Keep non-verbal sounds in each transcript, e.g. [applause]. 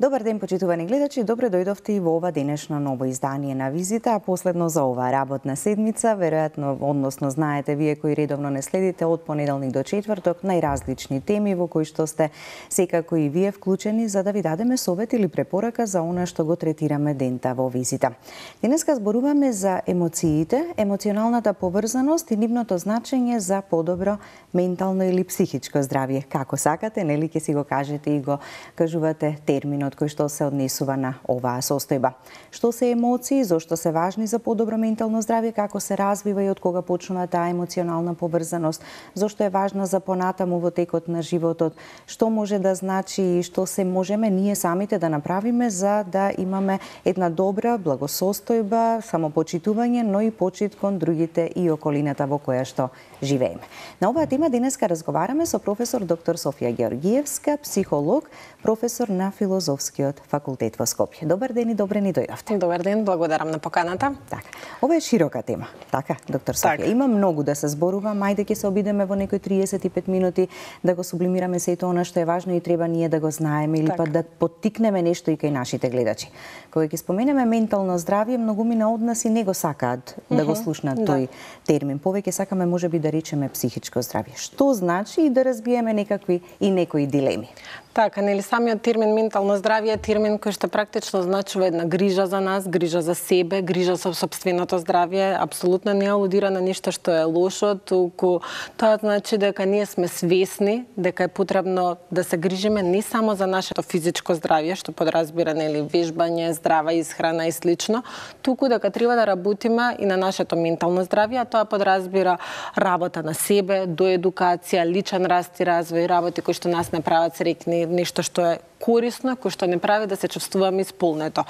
Добар ден, почитувани гледачи, добре дојдовте и во ова денешно ново издание на Визита, а последно за оваа работна седмица, веројатно, односно знаете вие кои редовно не следите од понеделник до четврток, најразлични теми во кои што сте секако и вие вклучени за да ви дадеме совет или препорака за она што го третираме дента во Визита. Денеска зборуваме за емоциите, емоционалната поврзаност и нивното значење за подобро ментално или психичко здравје. Како сакате, нели ќе си го кажете и го кажувате терминот начинот кој што се однесува на оваа состојба. Што се емоции, зошто се важни за подобро ментално здравје, како се развива и од кога почнува таа емоционална поврзаност, зошто е важна за понатаму во текот на животот, што може да значи и што се можеме ние самите да направиме за да имаме една добра благосостојба, самопочитување, но и почит кон другите и околината во која што живееме. На оваа тема денеска разговараме со професор доктор Софија Георгиевска, психолог, професор на филозофскиот факултет во Скопје. Добар ден и добре ни дојдовте. Добар ден, благодарам на поканата. Така. Ова е широка тема, така, доктор Софија. Така. Има многу да се зборува, мајде ќе се обидеме во некои 35 минути да го сублимираме сето она што е важно и треба ние да го знаеме или Така. па да поттикнеме нешто и кај нашите гледачи. Кога ќе споменеме ментално здравје, многумина од нас и не го сакаат да го слушнат да. тој термин. Повеќе сакаме можеби да речеме психичко здравје. Што значи и да разбиеме некакви и некои дилеми. Така, нели самиот термин ментално здравје е термин кој што практично значува една грижа за нас, грижа за себе, грижа со собственото здравје, апсолутно не алудира на ништо што е лошо, туку тоа значи дека ние сме свесни дека е потребно да се грижиме не само за нашето физичко здравје, што подразбира нели вежбање, здрава исхрана и слично, туку дека треба да работиме и на нашето ментално здравје, а тоа подразбира работа на себе, доедукација, личен раст и развој, работи кои што нас не прават ništa što je корисно, кој што не прави да се чувствуваме исполнето.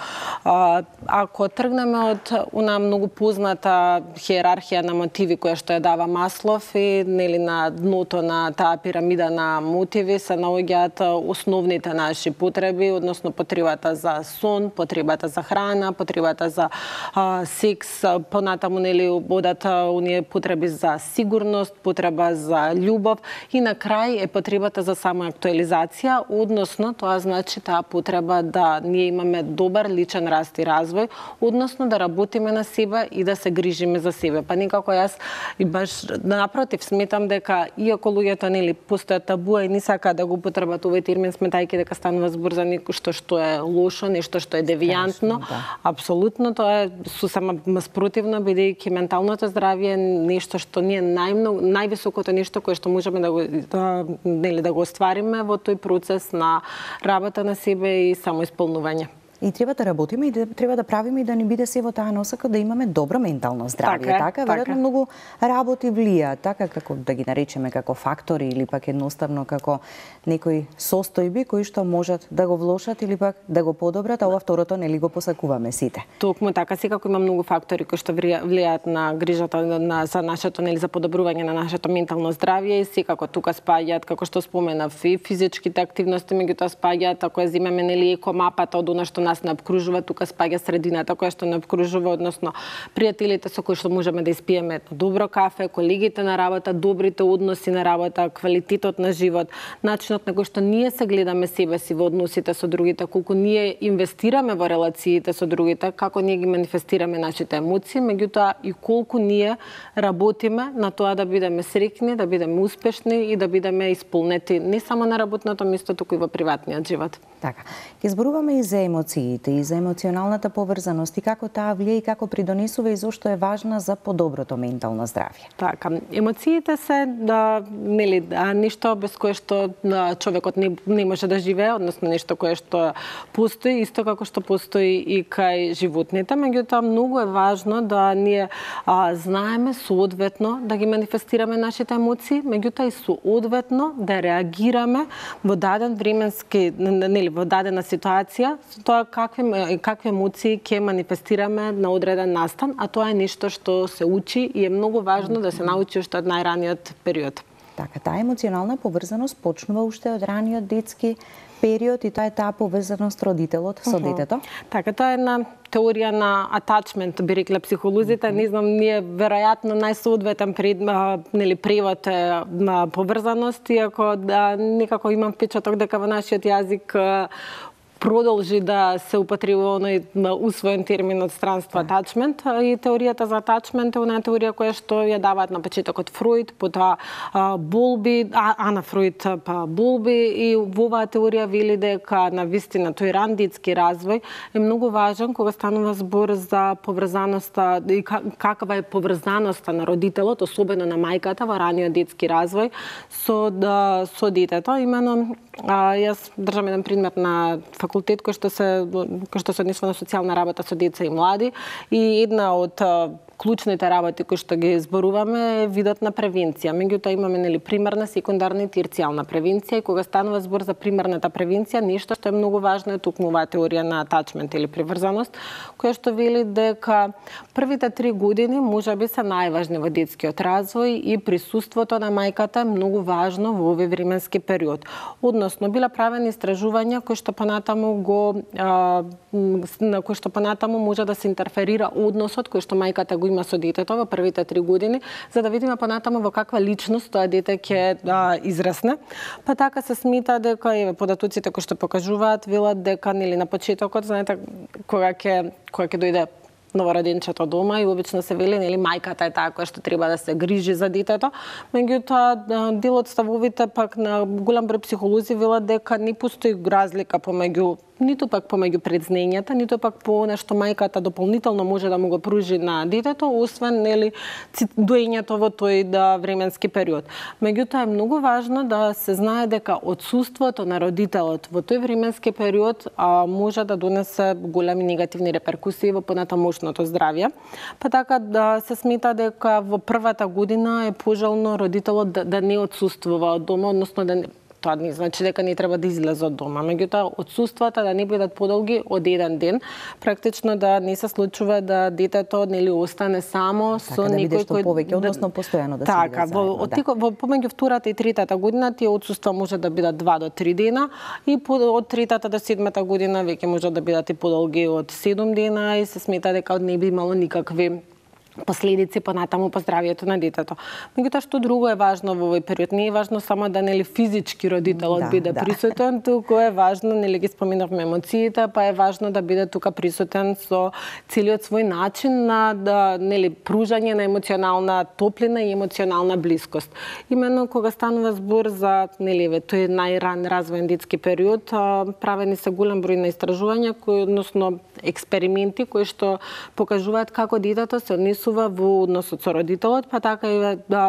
А, ако тргнеме од она многу позната хиерархија на мотиви која што ја дава Маслов и нели на дното на таа пирамида на мотиви се наоѓаат основните наши потреби, односно потребата за сон, потребата за храна, потребата за а, секс, понатаму нели одат оние потреби за сигурност, потреба за љубов и на крај е потребата за самоактуализација, односно тоа значи таа потреба да ние имаме добар личен раст и развој, односно да работиме на себе и да се грижиме за себе. Па никако јас и баш напротив сметам дека иако луѓето нели постојат табуа и не сакаат да го употребат овој термин сметајќи дека станува збор за нешто што е лошо, нешто што е девијантно, да. апсолутно тоа е сусама спротивно бидејќи менталното здравје е нешто што ние најмногу највисокото нешто кое што можеме да го да, нели да го оствариме во тој процес на работа на себе и самоисполнување. И треба да работиме и да, треба да правиме и да ни биде се во таа носака да имаме добро ментално здравје. Така така, така. веројатно многу работи влијаат, така како да ги наречеме како фактори или пак едноставно како некои состојби кои што можат да го влошат или пак да го подобрат, а ова второто нели го посакуваме сите. Токму така, секако има многу фактори кои што влија- влијаат на грижата на, на за нашето нели за подобрување на нашето ментално здравје и секако тука спаѓаат како што споменав и физичките активности, меѓутоа спаѓаат ако ја земеме нели екомапата од она што нас не обкружува, тука спаѓа средината која што не обкружува, односно пријателите со кои што можеме да испиеме едно добро кафе, колегите на работа, добрите односи на работа, квалитетот на живот, начинот на кој што ние се гледаме себе си во односите со другите, колку ние инвестираме во релациите со другите, како ние ги манифестираме нашите емоции, меѓутоа и колку ние работиме на тоа да бидеме среќни, да бидеме успешни и да бидеме исполнети не само на работното место, туку и во приватниот живот. Така. Ќе зборуваме и за емоции емоциите, и за емоционалната поврзаност и како таа влие и како придонесува и зошто е важна за подоброто ментално здравје. Така, емоциите се да нели да, а, нешто без кое што да, човекот не, не може да живее, односно нешто кое што постои исто како што постои и кај животните, меѓутоа многу е важно да ние а, знаеме соодветно да ги манифестираме нашите емоции, меѓутоа и соодветно да реагираме во даден временски нели во дадена ситуација со тоа какви какви емоции ќе манифестираме на одреден настан, а тоа е нешто што се учи и е многу важно да се научи уште од најраниот период. Така, таа емоционална поврзаност почнува уште од раниот детски период и тоа е таа поврзаност родителот со детето. Така, тоа е една теорија на атачмент, би рекле психолозите. Не знам, ние веројатно најсоодветен пред, нели, превод е поврзаност, иако да, некако имам впечаток дека во нашиот јазик продолжи да се употребува оној усвоен термин од странство атачмент и теоријата за атачмент е она теорија која што ја даваат на почетокот Фруид, потоа Булби, а, Ана Фруид па Булби и во оваа теорија вели дека на вистина тој ран детски развој е многу важен кога станува збор за поврзаноста и каква е поврзаноста на родителот, особено на мајката во раниот детски развој со да, со детето. Имено а, јас држам еден пример на факултет кој што се кој што се однесува на социјална работа со деца и млади. И една од клучните работи кои што ги зборуваме е видот на превенција. Меѓутоа имаме нели примарна, секундарна и терцијална превенција и кога станува збор за примарната превенција, нешто што е многу важно е токму оваа теорија на атачмент или приврзаност, која што вели дека првите три години можеби се најважни во детскиот развој и присуството на мајката е многу важно во овој временски период. Односно била правени истражувања кои што понатаму го а, на кои што понатаму може да се интерферира односот кој што мајката го има со детето во првите три години, за да видиме понатаму во каква личност тоа дете ќе да, израсне. Па така се смита дека еве податоците кои што покажуваат велат дека нели на почетокот, знаете, кога ќе кога ќе дојде новороденчето дома и обично се вели нели мајката е таа која што треба да се грижи за детето. Меѓутоа дел од ставовите пак на голем број психолози велат дека не постои разлика помеѓу ниту пак помеѓу предзнењата, ниту пак по она што мајката дополнително може да му го пружи на детето, освен нели доењето во тој да временски период. Меѓутоа е многу важно да се знае дека отсуството на родителот во тој временски период а, може да донесе големи негативни реперкусии во понатамошното здравје. Па така да се смета дека во првата година е пожелно родителот да, да не отсуствува од дома, односно да Тоа не значи дека не треба да излезе од дома, меѓутоа отсуствата да не бидат подолги од еден ден, практично да не се случува да детето нели остане само така, со да некој кој повеќе, односно постојано да така, се во, да. во помеѓу втората и третата година тие отсуства може да бидат 2 до 3 дена и по, од третата до седмата година веќе може да бидат и подолги од 7 дена и се смета дека не би имало никакви последици понатаму по здравието на детето. Меѓутоа што друго е важно во овој период? Не е важно само да нели физички родителот да, биде да. присутен, туку е важно, нели ги споменавме емоциите, па е важно да биде тука присутен со целиот свој начин на да нели пружање на емоционална топлина и емоционална блискост. Именно кога станува збор за нели тој најран развоен детски период, правени се голем број на истражувања кои односно експерименти кои што покажуваат како детето се однесува во односот со родителот, па така и да, да,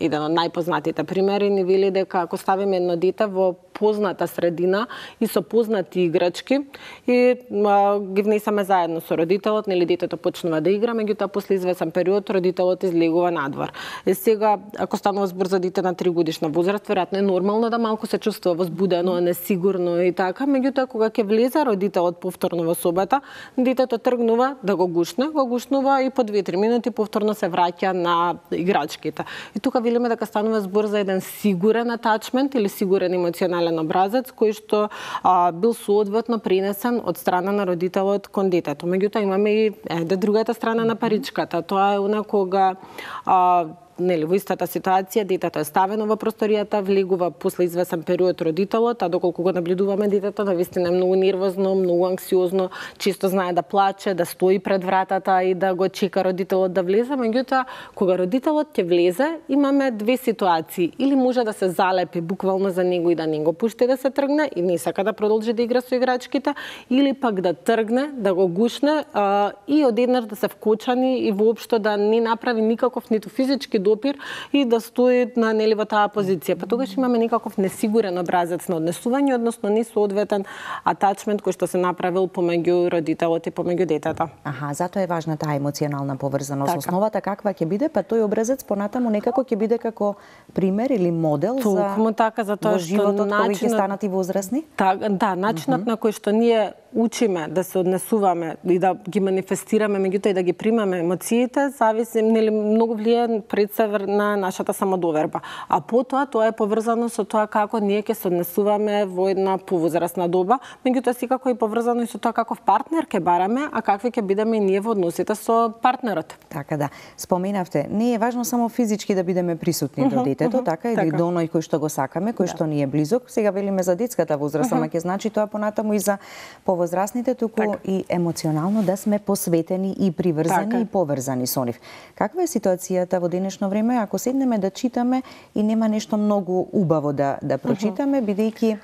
еден од најпознатите примери ни вели дека ако ставиме едно дете во позната средина и со познати играчки и а, ги внесаме заедно со родителот, нели детето почнува да игра, меѓутоа после извесен период родителот излегува надвор. Е сега ако станува збор за дете на 3 годишна возраст, веројатно е нормално да малку се чувствува возбудено, несигурно и така, меѓутоа кога ќе влезе родителот повторно во собата, детето тргнува да го гушне, го гушнува и по 2-3 минути повторно се враќа на играчките. И тука велиме дека станува збор за еден сигурен атачмент или сигурен емоционален национален образец кој што а, бил соодветно принесен од страна на родителот кон детето. Меѓутоа имаме и еде да, другата страна на паричката. Тоа е она кога а, нели во истата ситуација детето е ставено во просторијата, влегува после извесен период родителот, а доколку го наблюдуваме детето, навистина е многу нервозно, многу анксиозно, често знае да плаче, да стои пред вратата и да го чека родителот да влезе, меѓутоа кога родителот ќе влезе, имаме две ситуации. Или може да се залепи буквално за него и да не го пушти да се тргне и не сака да продолжи да игра со играчките, или пак да тргне, да го гушне а, и одеднаш да се вкочани и воопшто да не направи никаков ниту физички допир и да стои на нели во таа позиција. Па тогаш имаме некаков несигурен образец на однесување, односно несоодветен атачмент кој што се направил помеѓу родителот и помеѓу детето. Аха, затоа е важна таа емоционална поврзаност. Така. Основата каква ќе биде, па тој образец понатаму некако ќе биде како пример или модел Толкому за така затоа што животот начинот... кој ќе станат и возрастни? Так, да, начинот uh -huh. на кој што ние учиме да се однесуваме и да ги манифестираме, меѓутоа и да ги примаме емоциите, зависи нели многу влијае пред се на нашата самодоверба. А потоа тоа е поврзано со тоа како ние ќе се однесуваме во една повозрасна доба, меѓутоа секако и поврзано и со тоа каков партнер ќе бараме, а какви ќе бидеме и ние во односите со партнерот. Така да. Споменавте, не е важно само физички да бидеме присутни uh -huh, до детето, uh -huh, така, или така. до оној кој што го сакаме, кој да. што ни е близок. Сега велиме за детската возраст, uh -huh. ама ќе значи тоа понатаму и за повозрастните, туку така. и емоционално да сме посветени и приврзани така. и поврзани со нив. Каква е ситуацијата во денешно време ако седнеме да читаме и нема нешто многу убаво да да прочитаме, бидејќи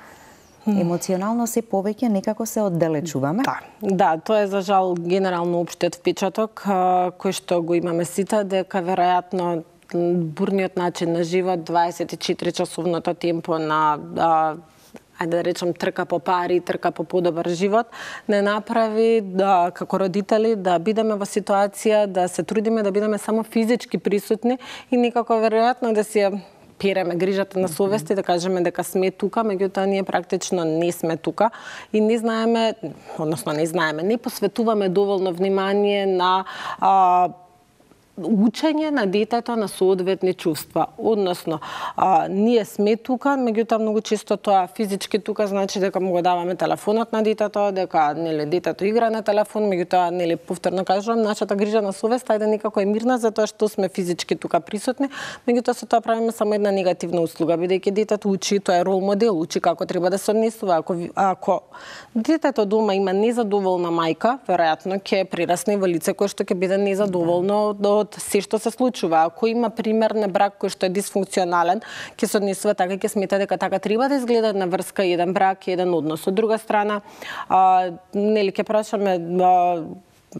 емоционално се повеќе некако се оддалечуваме. Да, да, тоа е за жал генерално општиот впечаток кој што го имаме сите дека веројатно бурниот начин на живот, 24 часовното темпо на а, ајде да речем трка по пари, трка по подобар живот, не направи да како родители да бидеме во ситуација да се трудиме да бидеме само физички присутни и никако веројатно да си переме грижата на совест и да кажеме дека сме тука, меѓутоа ние практично не сме тука и не знаеме, односно не знаеме, не посветуваме доволно внимание на а, учење на детето на соодветни чувства. Односно, а, ние сме тука, меѓутоа многу често тоа физички тука значи дека му го даваме телефонот на детето, дека нели детето игра на телефон, меѓутоа нели повторно кажувам, нашата грижа на совест ајде никако е мирна затоа што сме физички тука присутни, меѓутоа со тоа правиме само една негативна услуга, бидејќи детето учи, тоа е рол модел, учи како треба да се однесува. Ако ако детето дома има незадоволна мајка, веројатно ќе прирасне во лице кое што ќе биде незадоволно од од се што се случува. Ако има пример на брак кој што е дисфункционален, ќе се однесува така ќе смета дека така треба да изгледа на врска еден брак еден однос. Од друга страна, а, нели ќе прашаме а,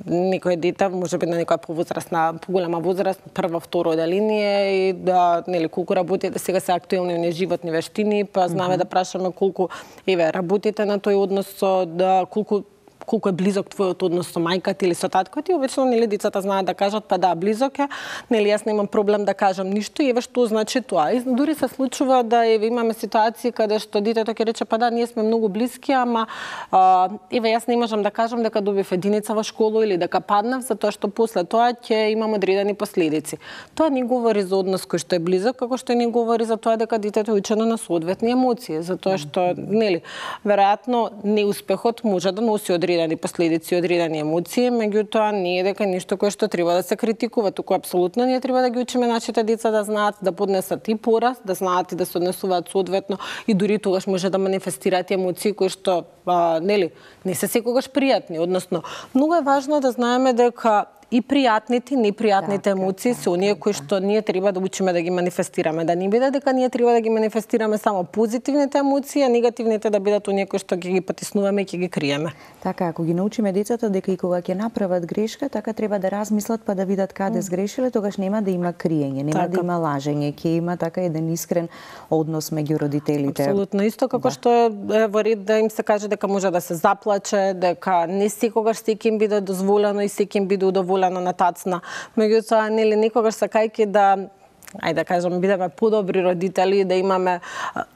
некој дете, може би на некоја повозрастна, поголема возраст, прва, второ оделение и да, нели, колку работите сега се актуелни не животни вештини, па знаме mm -hmm. да прашаме колку, еве, работите на тој однос со, да, колку колку е близок твојот однос со мајката или со таткот и обично нели децата знаат да кажат па да близок е, нели јас немам проблем да кажам ништо и еве што значи тоа. И дури се случува да еве имаме ситуации каде што детето ќе рече па да ние сме многу блиски, ама а, еве јас не можам да кажам дека добив единица во школа или дека паднав затоа што после тоа ќе имам одредени последици. Тоа не говори за однос кој што е близок, како што не говори за тоа дека детето е учено на соодветни емоции, затоа што нели веројатно неуспехот може да носи одредени одредени последици, одредени емоции, меѓутоа не е дека ништо кое што треба да се критикува, туку апсолутно ние треба да ги учиме нашите деца да знаат да поднесат и пораз, да знаат и да се однесуваат соодветно и дури тогаш може да манифестираат емоции кои што а, нели не се секогаш пријатни, односно многу е важно да знаеме дека и пријатните, непријатните така, емоции се оние кои што ние треба да учиме да ги манифестираме. Да не биде дека ние треба да ги манифестираме само позитивните емоции, а негативните да бидат оние кои што ќе ги потиснуваме и ќе ги криеме. Така, ако ги научиме децата дека и кога ќе направат грешка, така треба да размислат па да видат каде сгрешиле, тогаш нема да има криење, нема да така. да има лажење, ќе има така еден искрен однос меѓу родителите. Апсолутно исто како да. што е во ред да им се каже дека може да се заплаче, дека не секогаш секим им биде дозволено и секим им биде удоволено дозволено на тацна. Меѓутоа, нели, никогаш сакајќи да ајде да кажам, бидеме подобри родители, да имаме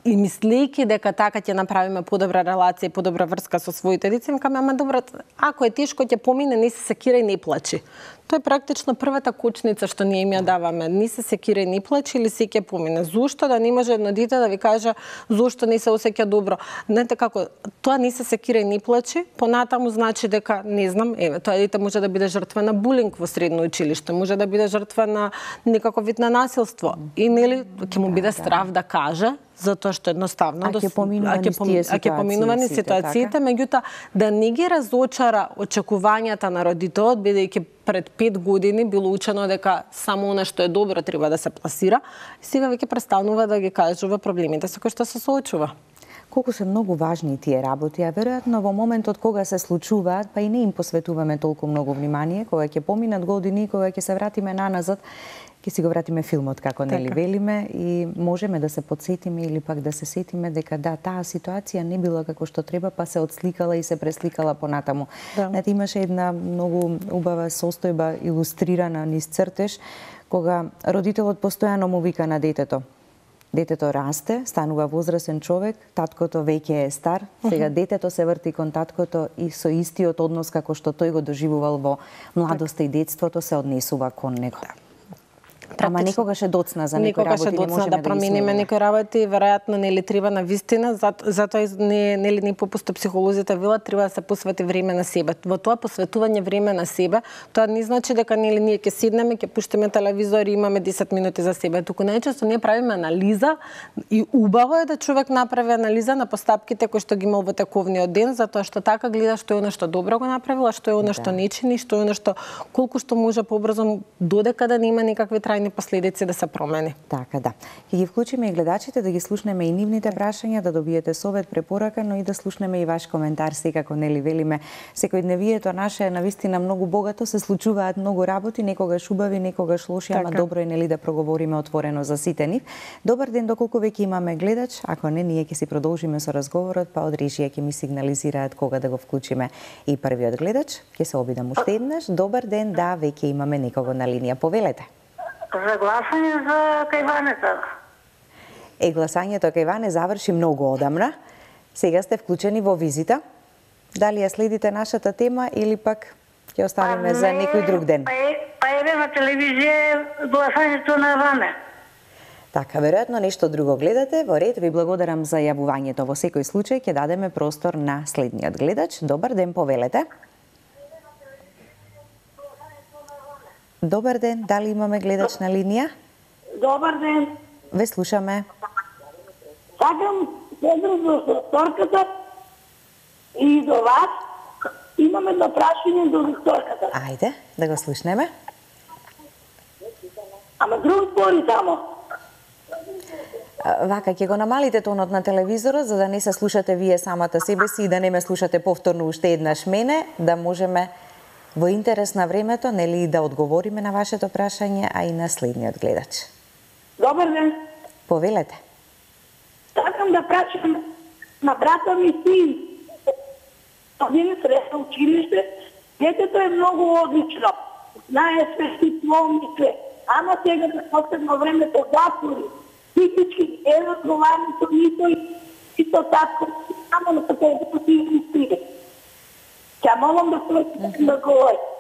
и мислејќи дека така ќе направиме подобра релација и подобра врска со своите деца, им каме, ама добро, ако е тешко ќе помине, не се секира и не плачи. Тоа е практично првата кучница што ние им ја даваме. Ни се секира и ни плаче или се ќе помине. Зошто да не може едно дете да ви каже зошто не се осеќа добро? Така како тоа не се секира и ни плаче, понатаму значи дека не знам, еве, тоа дете може да биде жртва на булинг во средно училиште, може да биде жртва на некаков вид на насилство. И нели ќе му биде да, да. страв да каже затоа што едноставно а ќе поминува низ тие ситуации, ќе поминува низ ситуациите, така? меѓутоа да не ги разочара очекувањата на родителот бидејќи пред пет години било учено дека само она што е добро треба да се пласира, сега веќе престанува да ги кажува проблемите со кои што се соочува колку се многу важни тие работи, а веројатно во моментот кога се случуваат, па и не им посветуваме толку многу внимание, кога ќе поминат години, кога ќе се вратиме наназад, ќе си го вратиме филмот како нели така. велиме и можеме да се подсетиме или пак да се сетиме дека да, таа ситуација не била како што треба, па се отсликала и се пресликала понатаму. Да. Знаете, имаше една многу убава состојба илустрирана низ цртеж, кога родителот постојано му вика на детето, Детето расте, станува возрасен човек, таткото веќе е стар, сега детето се врти кон таткото и со истиот однос како што тој го доживувал во младоста и детството се однесува кон него. Да. Ама некогаш е доцна за некои Некогаш работи, е не доцна можеме да ги промениме смениме. некои работи, веројатно нели треба на вистина, затоа и не нели ни попусто психолозите велат треба да се посвети време на себе. Во тоа посветување време на себе, тоа не значи дека нели ние ќе седнеме, ќе пуштиме телевизор и имаме 10 минути за себе. Туку најчесто ние правиме анализа и убаво е да човек направи анализа на постапките кои што ги имал во тековниот ден, затоа што така гледа што е она што добро го направила, што е она што Да. не чини, што е она што колку што може побрзо додека да нема никакви трајни последици да се промени. Така да. Ќе ги вклучиме и гледачите да ги слушнеме и нивните прашања, да добиете совет, препорака, но и да слушнеме и ваш коментар секако нели велиме секојдневието наше е навистина многу богато, се случуваат многу работи, некогаш убави, некогаш лоши, ама Така. добро е нели да проговориме отворено за сите нив. Добар ден, доколку веќе имаме гледач, ако не ние ќе си продолжиме со разговорот, па од режија ќе ми сигнализираат кога да го вклучиме и првиот гледач. Ќе се обидам уште еднаш. Добар ден, да, веќе имаме некого на линија. Повелете. За гласање за кајванета. Е, гласањето кај Ване заврши многу одамна. Сега сте вклучени во визита. Дали ја следите нашата тема или пак ќе оставиме за некој друг ден? Па, е, па еве на телевизија гласањето на Ване. Така, веројатно нешто друго гледате. Во ред, ви благодарам за јавувањето. Во секој случај ќе дадеме простор на следниот гледач. Добар ден, повелете. Добар ден, дали имаме гледач на линија? Добар ден. Ве слушаме. Сакам поздрав до докторката и до вас. Имам едно прашање до докторката. Ајде, да го слушнеме. Ама друг збори само. Вака, ќе го намалите тонот на телевизорот за да не се слушате вие самата себе си и да не ме слушате повторно уште еднаш мене, да можеме во интерес на времето, нели, да одговориме на вашето прашање, а и на следниот гледач. Добар ден. Повелете. Сакам да прашам на брата ми син. Одине средно училиште. Детето е многу одлично. Знае све си мисле. Ама сега за последно време по затвори. Психички е разговарам со никој. И то така. Само на такова да си мисли. Ќе молам да се да говори.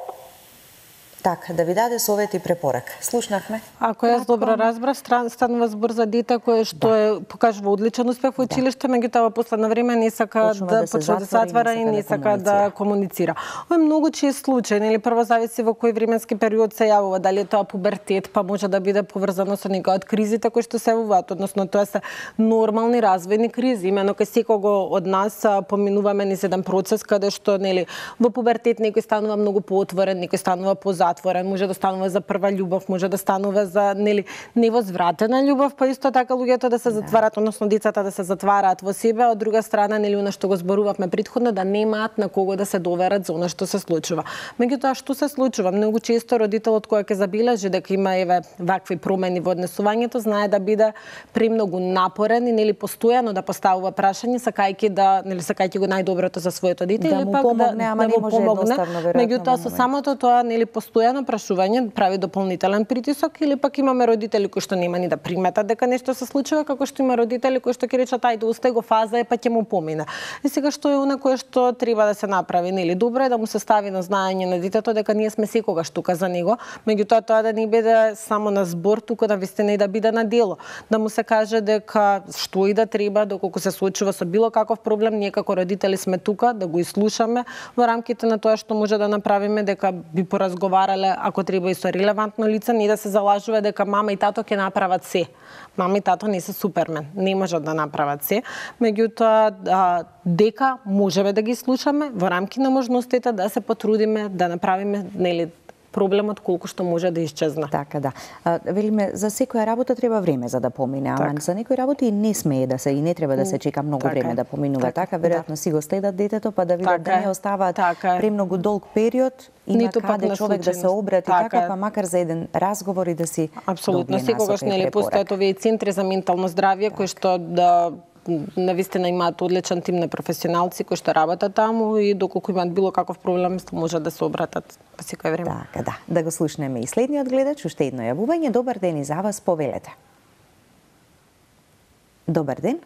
Така, да ви даде совет и препорак. Слушнавме. Ако јас добро разбрав, стран- станува збор за дете кое што Да. е покажува одличен успех во училиште, меѓутоа во последно време не сака Почнува да да се почне да затвара и не сака да комуницира. Ова е многу чест случај, нели прво зависи во кој временски период се јавува, дали е тоа пубертет, па може да биде поврзано со некои од кризите кои што се јавуваат, односно тоа се нормални развојни кризи. Имено кај секого од нас поминуваме низ еден процес каде што нели во пубертет некој станува многу поотворен, некој станува позатворен, може да станува за прва љубов, може да станува за нели невозвратена љубов, па исто така луѓето да се затвараат, односно децата да се затвараат во себе, од друга страна нели она што го зборувавме претходно да немаат на кого да се доверат за она што се случува. Меѓутоа што се случува? Многу често родителот кој ќе забележи дека има еве вакви промени во однесувањето, знае да биде премногу напорен и нели постојано да поставува прашање сакајќи да нели сакајќи го најдоброто за своето дете Да или му пак помогне, да, ама да не му може помогне. веројатно, Меѓутоа со самото тоа нели постојано прашување прави дополнителен притисок или пак имаме родители кои што нема ни да приметат дека нешто се случува, како што има родители кои што ќе речат ајде устај го фаза е па ќе му помине. И сега што е она кое што треба да се направи, нели добро е да му се стави на знаење на детето дека ние сме секогаш тука за него, меѓутоа тоа да не биде само на збор, туку да вистина и да биде на дело. Да му се каже дека што и да треба, доколку се случува со било каков проблем, ние како родители сме тука да го изслушаме во рамките на тоа што може да направиме, дека би поразговара поразговарале ако треба и со релевантно лице, не да се залажува дека мама и тато ќе направат се. Мама и тато не се супермен, не можат да направат се. Меѓутоа, дека можеме да ги слушаме во рамки на можностите да се потрудиме да направиме нели проблемот колку што може да исчезне. Така да. А, велиме за секоја работа треба време за да помине, ама Така. за некои работи не смее да се и не треба да се чека многу Така време да поминува. Така, Така, веројатно си го следат детето па да видат Така да не оставаат Така премногу долг период Ниту пак каде на човек да се обрати. Така така, па макар за еден разговор и да си Апсолутно, секогаш и нели постојат овие центри за ментално здравје кои што да навистина имаат одличен тим на професионалци кои што работат таму и доколку имаат било каков проблем може да се обратат по секој време. Така, да. Да го слушнеме и следниот гледач, уште едно јавување. Добар ден и за вас, повелете. Добар ден.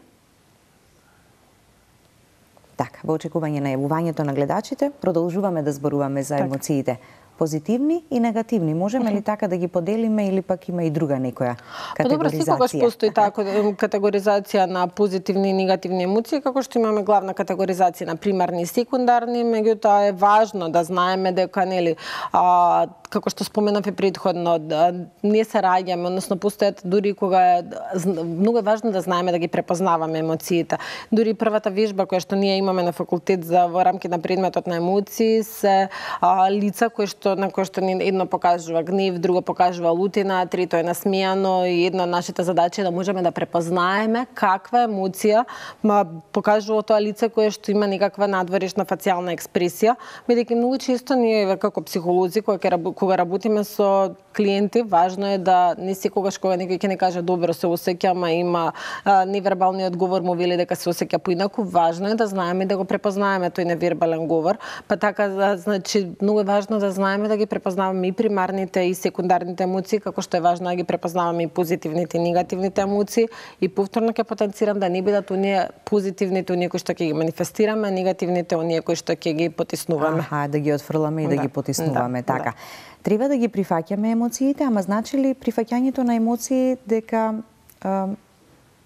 Така, во очекување на јавувањето на гледачите, продолжуваме да зборуваме за Така. емоциите позитивни и негативни. Можеме ли така да ги поделиме или пак има и друга некоја Па добро, категоризација? секогаш постои таа категоризација на позитивни и негативни емоции, како што имаме главна категоризација на примарни и секундарни, меѓутоа е важно да знаеме дека нели а, како што споменав и предходно, да, ние се раѓаме, односно постојат дури кога е многу е важно да знаеме да ги препознаваме емоциите. Дури првата вежба која што ние имаме на факултет за во рамки на предметот на емоции се а, лица кои што на кои што едно покажува гнев, друго покажува лутина, трето е насмејано и една од нашите задачи е да можеме да препознаеме каква емоција ма покажува тоа лице кое што има некаква надворешна фацијална експресија, бидејќи многу често ние како психолози кога кога работиме со клиенти, важно е да не секогаш кога некој ќе не каже добро се осеќам, а има а, невербални одговор му вели дека се осеќа поинаку, важно е да знаеме да го препознаеме тој невербален говор, па така значи многу е важно да знаеме да ги препознаваме и примарните и секундарните емоции, како што е важно да ги препознаваме и позитивните и негативните емоции. И повторно ќе потенцирам да не бидат оние позитивните оние кои што ќе ги манифестираме, негативните оние кои што ќе ги потиснуваме. Аха, да ги отфрламе и да, Да, ги потиснуваме, да, така. Треба да ги прифаќаме емоциите, ама значи ли прифаќањето на емоции дека а,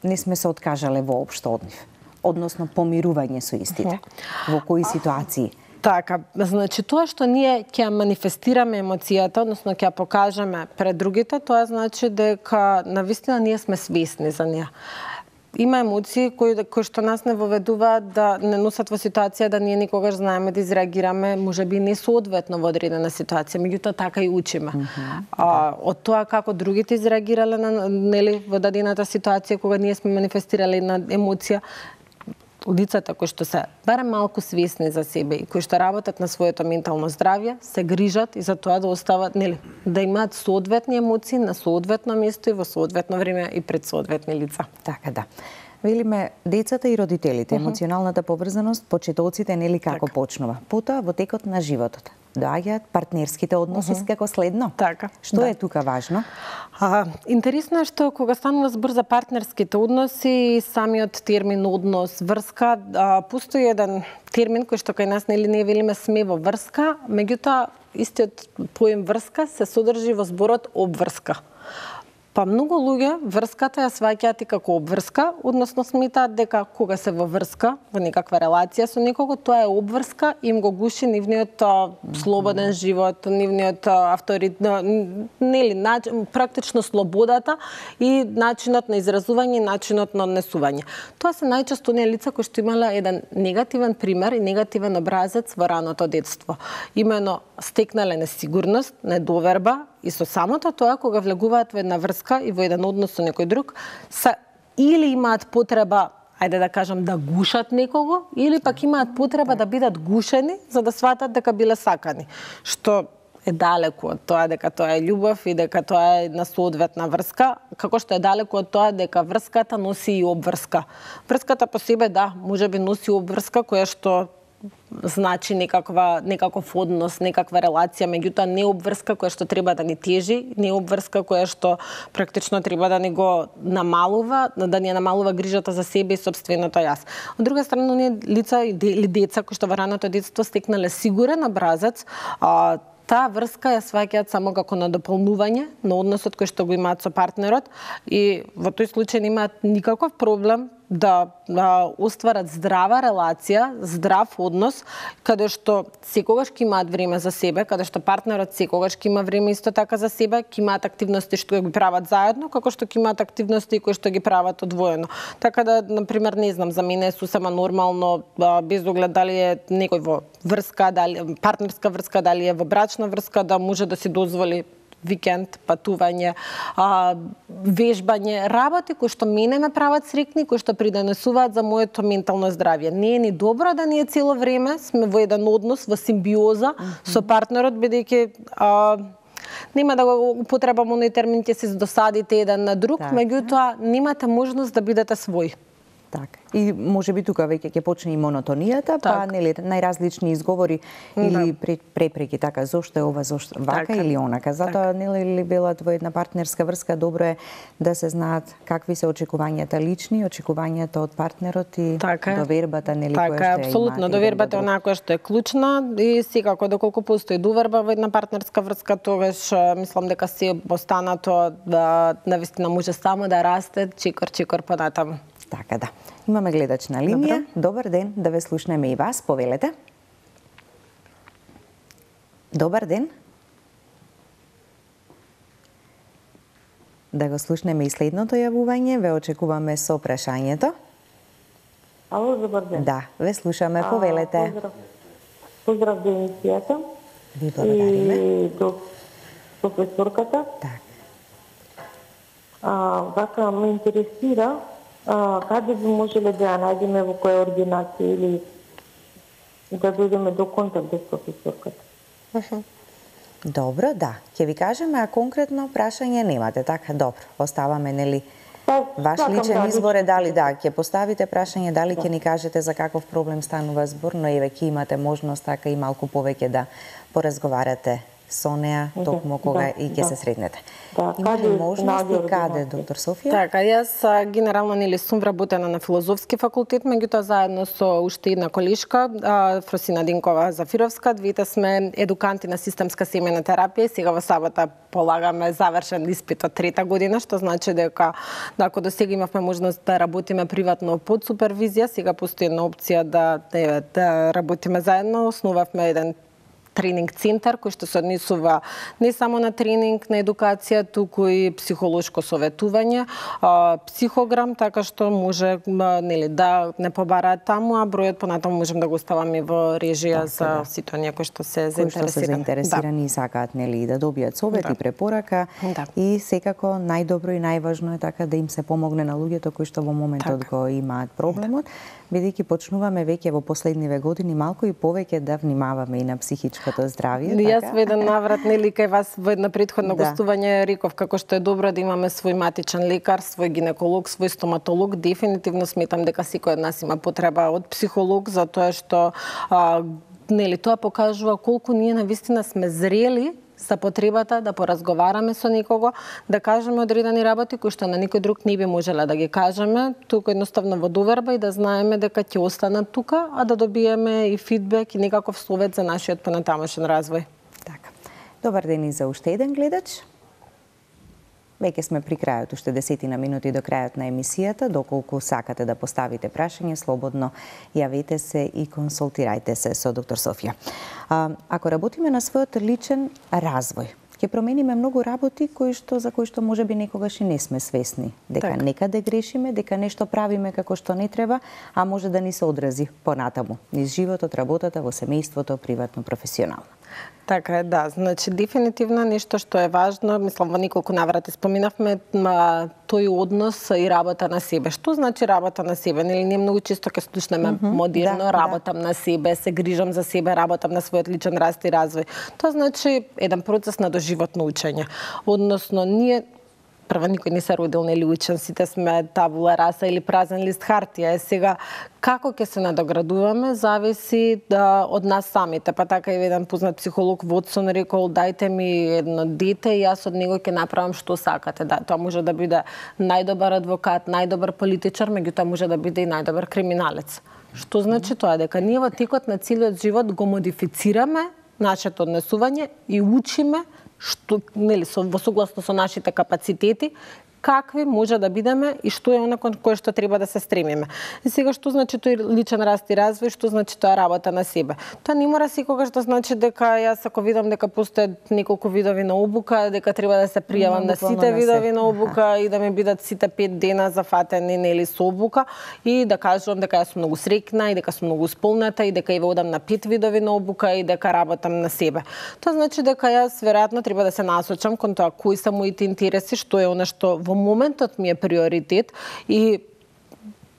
не сме се откажале воопшто од нив? Односно помирување со истите. Во кои ситуации? Така, значи тоа што ние ќе манифестираме емоцијата, односно ќе покажеме пред другите, тоа значи дека навистина ние сме свесни за неа има емоции кои кои што нас не воведуваат да не носат во ситуација да ние никогаш знаеме да изреагираме, можеби не соодветно во одредена ситуација, меѓутоа така и учиме. Mm -hmm. а, од тоа како другите изреагирале на нели во дадената ситуација кога ние сме манифестирале една емоција, лицата кои што се барем малку свесни за себе и кои што работат на своето ментално здравје, се грижат и за тоа да остават, нели, да имаат соодветни емоции на соодветно место и во соодветно време и пред соодветни лица. Така да. Велиме, децата и родителите, емоционалната поврзаност, почетоците, нели како Така. почнува. Потоа во текот на животот доаѓаат партнерските односи како следно. Така, Што да. е тука важно? А, интересно е што кога станува збор за партнерските односи самиот термин однос, врска, а, постои еден термин кој што кај нас нели не велиме сме во врска, меѓутоа истиот поем врска се содржи во зборот обврска. Па многу луѓе врската ја сваќаат и како обврска, односно сметаат дека кога се во врска, во некаква релација со некого, тоа е обврска и им го гуши нивниот слободен живот, нивниот авторит, нели, начин, практично слободата и начинот на изразување и начинот на однесување. Тоа се најчесто оние лица кои што имале еден негативен пример и негативен образец во раното детство. Имено стекнале несигурност, недоверба и со самото тоа кога влегуваат во една врска и во еден однос со некој друг, се или имаат потреба ајде да кажам, да гушат некого, или пак имаат потреба да бидат гушени за да сватат дека биле сакани. Што е далеку од тоа дека тоа е љубов и дека тоа е една соодветна врска, како што е далеку од тоа дека врската носи и обврска. Врската по себе, да, може би носи обврска која што значи некаква некаков однос, некаква релација, меѓутоа не обврска која што треба да ни тежи, не обврска која што практично треба да ни го намалува, да ни ја намалува грижата за себе и собственото јас. Од друга страна, оние лица и или деца кои што во раното детство стекнале сигурен образец, а, таа врска ја сваќаат само како на дополнување на односот кој што го имаат со партнерот и во тој случај немаат никаков проблем да, да остварат здрава релација, здрав однос, каде што секогаш ќе имаат време за себе, каде што партнерот секогаш ќе има време исто така за себе, ќе имаат активности што ги прават заедно, како што ќе имаат активности кои што ги прават одвоено. Така да, на пример, не знам, за мене е сусема нормално, без оглед дали е некој во врска, дали партнерска врска, дали е во брачна врска, да може да си дозволи викенд, патување, а, вежбање, работи кои што мене ме прават срекни, кои што придонесуваат за моето ментално здравје. Не е ни добро да ние цело време сме во еден однос, во симбиоза со партнерот, бидејќи нема да го употребам оној термин ќе се досадите еден на друг, Така. меѓутоа немате можност да бидете свој. Така. И може би тука веќе ќе почне и монотонијата, па Така. нели најразлични изговори или пре- препреки така зошто е ова, зошто вака Така. или онака. Затоа нели ли билат во една партнерска врска добро е да се знаат какви се очекувањата лични, очекувањата од партнерот и Така е. довербата нели Така, која е, што ја апсолутно. Довербата е онаа која што е клучна и секако доколку постои доверба во една партнерска врска, тогаш мислам дека се останато да навистина може само да расте чекор чекор понатаму. Така да. Имаме гледач на линија. Добар ден, да ве слушнеме и вас. Повелете. Добар ден. Да го слушнеме и следното јавување, ве очекуваме со прашањето. Ало, добар ден. Да, ве слушаме, А, повелете. Поздрав, поздрав до емисијата Ви благодариме. и до професорката. Так. А, вака ме интересира а, каде би можеле да ја најдеме во која ординација или да дојдеме до контакт без професорката. Добро, да. Ќе ви кажеме, а конкретно прашање немате, така? Добро, оставаме, нели, Па, Ваш личен да, избор е дали да ќе поставите прашање, дали ќе ни кажете за каков проблем станува збор, но еве ќе имате можност така и малку повеќе да поразговарате со неа токму кога да, и ќе да. се среднете. Да, Има каде ли се можност наоѓа и каде, доктор Софија? Така, јас генерално нели сум вработена на филозофски факултет, меѓутоа заедно со уште една колешка, а, Фросина Динкова Зафировска, двете сме едуканти на системска семена терапија сега во сабота полагаме завршен испит од трета година, што значи дека ако до сега имавме можност да работиме приватно под супервизија, сега постои една опција да, да, да работиме заедно. Основавме еден тренинг центар кој што се однесува не само на тренинг, на едукација, туку и психолошко советување, а, психограм, така што може нели да не побараат таму, а бројот понатаму можем да го ставаме во режија за сите оние кои што се кои што се заинтересирани. заинтересирани и сакаат нели да добијат совет Да. и препорака Да. и секако најдобро и најважно е така да им се помогне на луѓето кои што во моментот Така. го имаат проблемот, бидејќи почнуваме веќе во последниве години малку и повеќе да внимаваме и на психичкото здравје, Јас така? во еден наврат, нели, кај вас во едно предходно Да. гостување реков како што е добро да имаме свој матичен лекар, свој гинеколог, свој стоматолог. Дефинитивно сметам дека секој од нас има потреба од психолог, затоа што а, нели тоа покажува колку ние навистина сме зрели за потребата да поразговараме со некого, да кажеме одредени работи кои што на никој друг не би можела да ги кажеме, туку едноставно во доверба и да знаеме дека ќе останат тука, а да добиеме и фидбек и некаков совет за нашиот понатамошен развој. Така. Добар ден и за уште еден гледач. Веќе сме при крајот, уште десетина минути до крајот на емисијата. Доколку сакате да поставите прашање, слободно јавете се и консултирајте се со доктор Софија. Ако работиме на својот личен развој, ќе промениме многу работи кои што за кои што можеби некогаш и не сме свесни дека Така. некаде грешиме, дека нешто правиме како што не треба, а може да ни се одрази понатаму низ животот, работата, во семејството, приватно, професионално. Така е, да. Значи, дефинитивно нешто што е важно, мислам, во неколку наврати споминавме, тој однос и работа на себе. Што значи работа на себе? Нели ние многу често ќе слушнеме модерно, да, да. работам на себе, се грижам за себе, работам на својот личен раст и развој. Тоа значи еден процес на доживотно учење. Односно, ние прва никој не се родил нели учен, сите сме табула раса или празен лист хартија. Е сега како ќе се надоградуваме зависи да, од нас самите. Па така и еден познат психолог Вотсон рекол дајте ми едно дете и јас од него ќе направам што сакате. Да, тоа може да биде најдобар адвокат, најдобар политичар, меѓутоа може да биде и најдобар криминалец. Што значи тоа? Дека ние во текот на целиот живот го модифицираме нашето однесување и учиме што нели со во согласно со нашите капацитети какви може да бидеме и што е она кон кое што треба да се стремиме. И сега што значи тој личен раст и развој, што значи тоа работа на себе. Тоа не мора секогаш да значи дека јас ако видам дека постојат неколку видови на обука, дека треба да се пријавам на сите видови на обука и да ми бидат сите пет дена зафатени нели со обука и да кажувам дека јас сум многу среќна и дека сум многу исполнета и дека и одам на пет видови на обука и дека работам на себе. Тоа значи дека јас веројатно треба да се насочам кон тоа кои се моите интереси, што е она што во моментот ми е приоритет и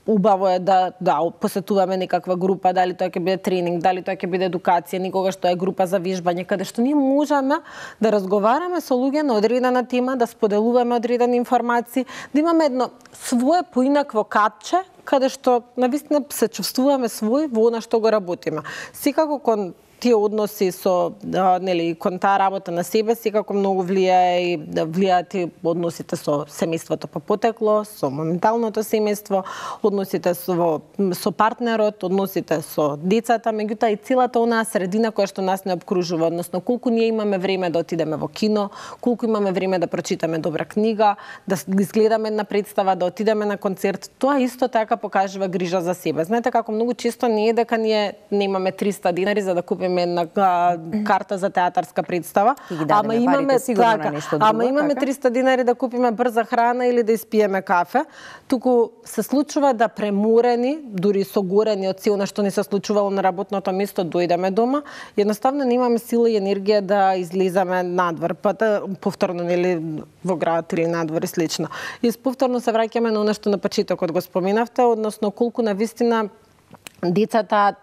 убаво е да да посетуваме некаква група, дали тоа ќе биде тренинг, дали тоа ќе биде едукација, никогаш тоа е група за вежбање, каде што ние можеме да разговараме со луѓе на одредена тема, да споделуваме одредени информации, да имаме едно свое поинакво капче каде што навистина се чувствуваме свој во она што го работиме. Секако кон тие односи со нели кон таа работа на себе секако многу влијае и да влијаат и односите со семејството по потекло, со моменталното семејство, односите со со партнерот, односите со децата, меѓутоа и целата онаа средина која што нас не обкружува, односно колку ние имаме време да отидеме во кино, колку имаме време да прочитаме добра книга, да изгледаме една представа, да отидеме на концерт, тоа исто така покажува грижа за себе. Знаете како многу често не е дека ние немаме 300 динари за да купиме имаме една карта за театарска представа, ама имаме така, нешто друго, ама имаме така? 300 динари да купиме брза храна или да испиеме кафе, туку се случува да преморени, дури согорени од силно што ни се случувало на работното место, дојдеме дома, едноставно немаме сила и енергија да излизаме надвор, па да повторно нели во град или надвор и слично. И повторно се враќаме на оно што на почетокот го споменавте, односно колку на вистина децата,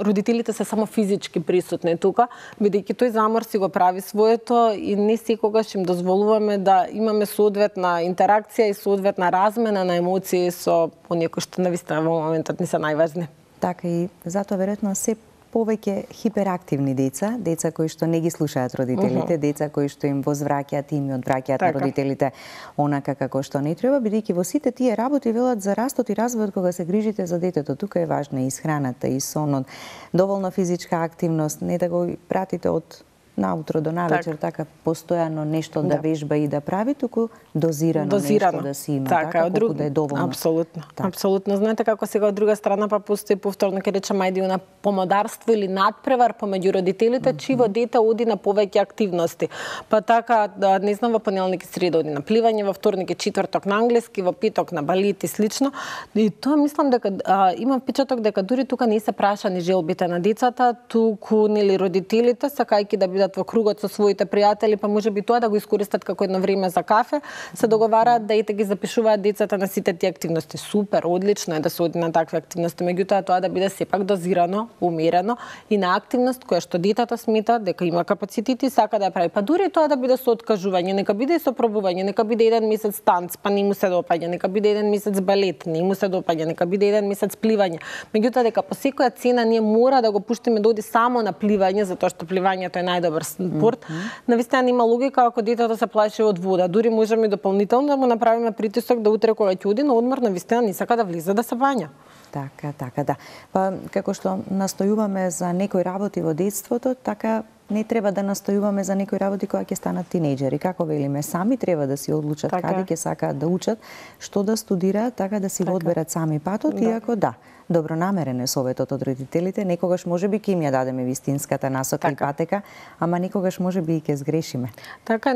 родителите се само физички присутни тука, бидејќи тој замор си го прави своето и не секогаш им дозволуваме да имаме соодветна интеракција и соодветна размена на емоции со оние кои што навистина во моментот не се најважни. Така и затоа веројатно се повеќе хиперактивни деца, деца кои што не ги слушаат родителите, uh -huh. деца кои што им возвраќаат и им одвраќаат така. на родителите онака како што не треба, бидејќи во сите тие работи велат за растот и развојот кога се грижите за детето. Тука е важна и исхраната, и сонот, доволно физичка активност, не да го пратите од наутро до навечер така, така постојано нешто да. да вежба и да прави, туку дозирано, дозирано. нешто да си има, така, така друг... да е доволно. Апсолутно. Така. Апсолутно. Знаете како сега од друга страна па постои повторно ке речеме ајде на помодарство или надпревар помеѓу родителите, mm -hmm. чиво дете оди на повеќе активности. Па така, да, не знам, во понеделник и среда оди на пливање, во вторник и четврток на англиски, во петок на балит и слично. И тоа мислам дека а, има впечаток дека дури тука не се прашани желбите на децата, туку нели родителите сакајќи да бидат бидат во кругот со своите пријатели, па може би тоа да го искористат како едно време за кафе, се договараат да и така ги запишуваат децата на сите тие активности. Супер, одлично е да се оди на такви активности, меѓутоа тоа да биде сепак дозирано, умерено и на активност која што детето смета дека има капацитет и сака да ја прави. Па дури тоа да биде со откажување, нека биде и со пробување, нека биде еден месец танц, па не му се допаѓа, нека биде еден месец балет, не му се допаѓа, нека биде еден месец пливање. Меѓутоа дека по секоја цена ние мора да го пуштиме да оди само на пливање, затоа што пливањето е најдобро добар спорт, mm -hmm. навистина нема логика ако детето се плаши од вода. Дури можеме дополнително да му направиме притисок да утре кога ќе оди на одмор, навистина не сака да влиза да се бања. Така, така, да. Па, како што настојуваме за некои работи во детството, така не треба да настојуваме за некои работи кога ќе станат тинејџери. Како велиме, сами треба да си одлучат така. каде ќе сакаат да учат, што да студираат, така да си така. одберат сами патот, да. иако да, добронамерен е советот од родителите, некогаш може би ќе им ја дадеме вистинската насока така. и патека, ама некогаш може би и ќе сгрешиме. Така,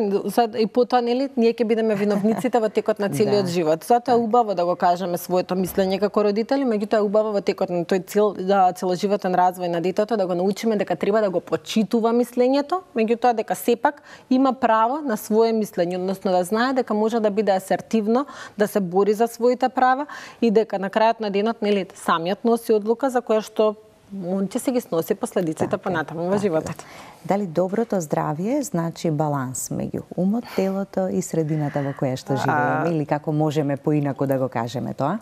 и потоа нели ние ќе бидеме виновниците во текот на целиот [laughs] да. живот. Затоа е да. убаво да го кажеме своето мислење како родители, меѓутоа е убаво во текот на тој цел да, целоживотен развој на детето да го научиме дека треба да го почитува мислењето, меѓутоа дека сепак има право на свое мислење, односно да знае дека може да биде асертивно, да се бори за своите права и дека на крајот на денот нели сам самиот носи одлука за која што он ќе се ги сноси последиците така, понатаму во животот. Дали доброто здравје значи баланс меѓу умот, телото и средината во која што живееме или како можеме поинаку да го кажеме тоа?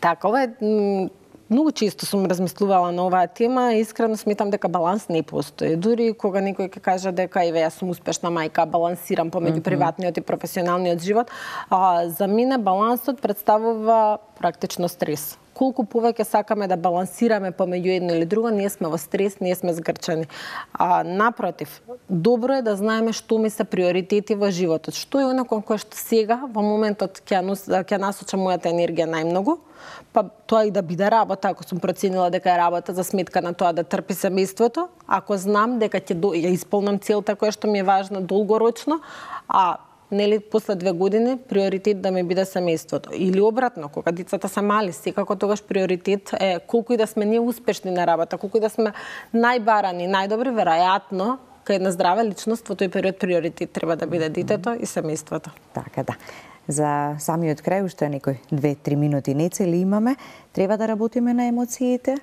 Така, ова е Многу често сум размислувала на оваа тема и искрено сметам дека баланс не постои. Дури кога некој ќе каже дека еве јас сум успешна мајка, балансирам помеѓу mm -hmm. приватниот и професионалниот живот, а, за мене балансот представува практично стрес колку повеќе сакаме да балансираме помеѓу едно или друго, ние сме во стрес, ние сме згрчани. А напротив, добро е да знаеме што ми се приоритети во животот. Што е она кон кое што сега во моментот ќе ќе насочам мојата енергија најмногу, па тоа и да биде работа, ако сум проценила дека е работа за сметка на тоа да трпи семејството, ако знам дека ќе ја исполнам целта која што ми е важна долгорочно, а нели после две години приоритет да ми биде семејството. Или обратно, кога децата се мали, секако тогаш приоритет е колку и да сме ние успешни на работа, колку и да сме најбарани, најдобри, веројатно кај една здрава личност во тој период приоритет треба да биде детето и семејството. Така да. за самиот крај, уште некои 2-3 минути не цели имаме, треба да работиме на емоциите,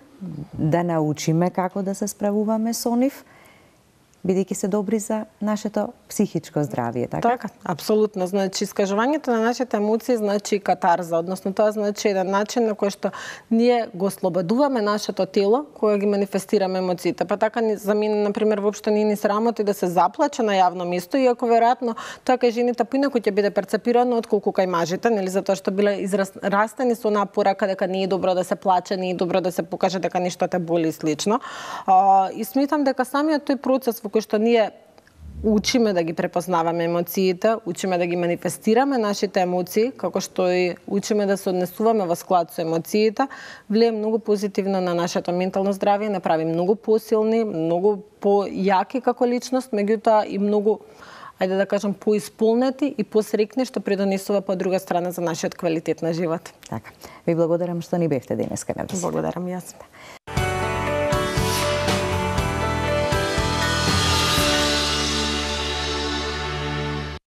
да научиме како да се справуваме со нив, бидејќи се добри за нашето психичко здравје, така? Така, апсолутно. Значи, искажувањето на нашите емоции значи катарза, односно тоа значи еден начин на кој што ние го слободуваме нашето тело, кое ги манифестираме емоциите. Па така за мене, на пример воопшто не ни срамоти да се заплаче на јавно место, иако веројатно тоа кај жените поинаку ќе биде перцепирано отколку кај мажите, нели затоа што биле израстени со напора дека не е добро да се плаче, не е добро да се покаже дека нешто те боли и слично. А, и сметам дека самиот тој процес во кој што ние учиме да ги препознаваме емоциите, учиме да ги манифестираме нашите емоции, како што и учиме да се однесуваме во склад со емоциите, влие многу позитивно на нашето ментално здравје, не прави многу посилни, многу појаки како личност, меѓутоа и многу ајде да кажам, поисполнети и посрекни, што придонесува по друга страна за нашиот квалитет на живот. Така. Ви благодарам што ни бевте денеска на Благодарам јас.